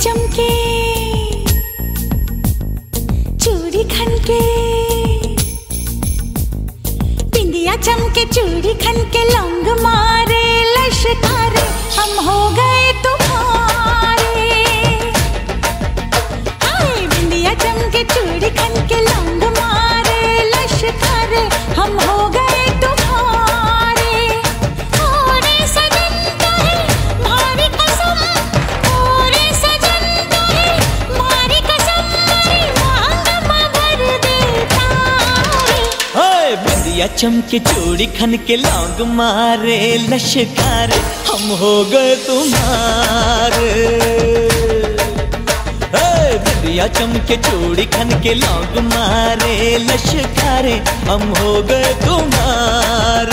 चमके चूड़ी खनके बिंदिया चमके चूड़ी खनके लौंग मारे हाय चमके चोरी खन के लौंग मारे, लश्कार, हम हो गए तुम्हारे। भैया चमके चूड़ी खन के लौंग मारे, लश्कारे, हम हो गए तुम्हारे।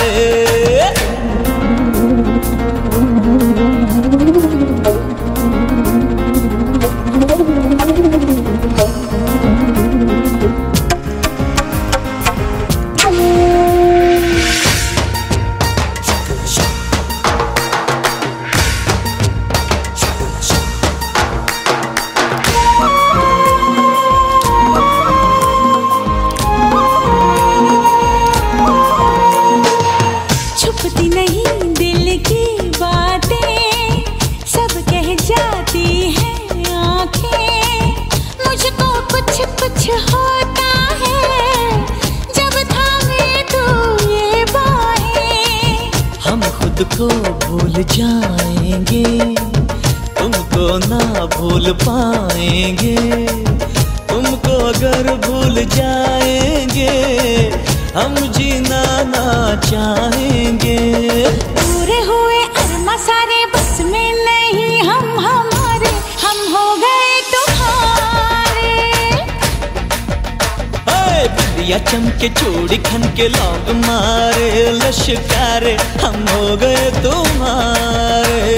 दिल की बातें सब कह जाती हैं आँखें। मुझको कुछ कुछ है, जब तू ये हम खुद को भूल जाएँगे, तुमको ना भूल पाएँगे। तुमको अगर भूल जाएँगे, हम जीना ना चाहेंगे। बिंदिया चमके चूड़ी खन के लौंग मारे लश्कारे हम हो गए तुम्हारे।